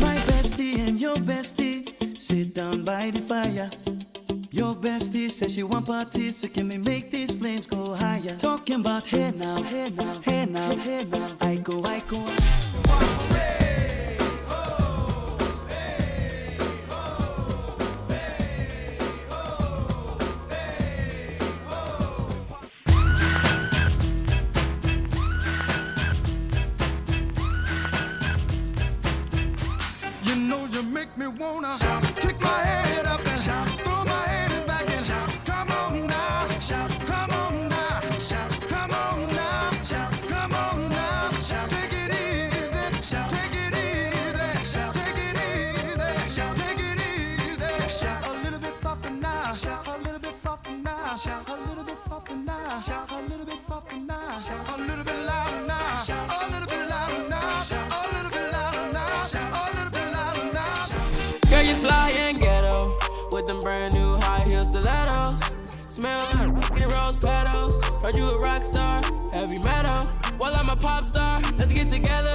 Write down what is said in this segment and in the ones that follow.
My bestie and your bestie sit down by the fire. Your bestie says she want parties, so can we make these flames go higher? Talking about hey now, hey now, hey now, hey now. I go, I go. brand new high heels, stilettos. Smell like rose petals. Heard you a rock star, heavy metal. Well, I'm a pop star, let's get together.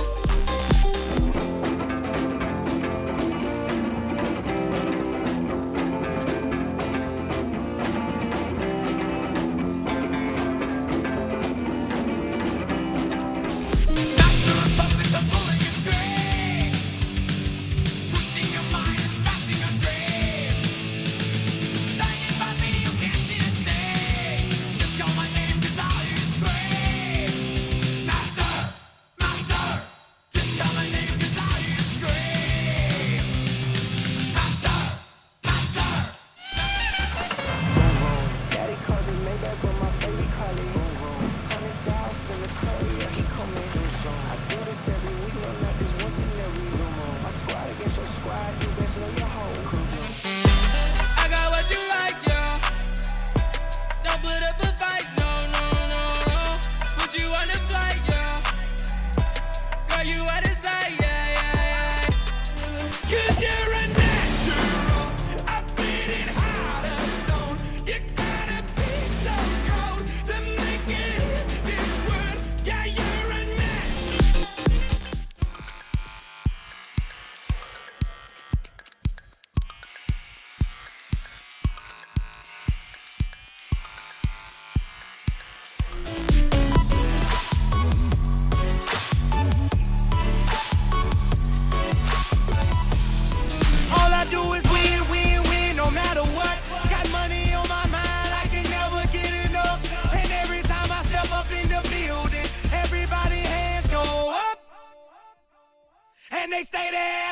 they stay there.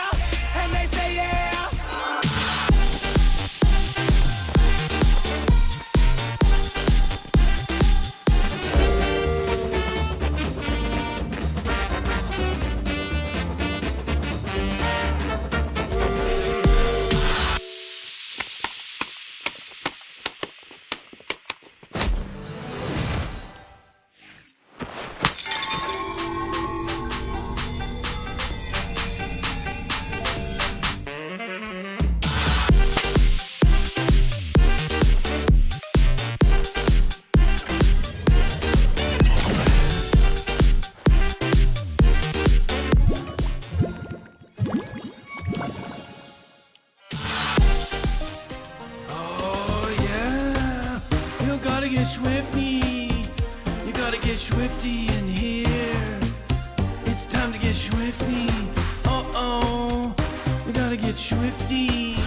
get swifty in here. It's time to get swifty. Uh oh, we gotta get swifty.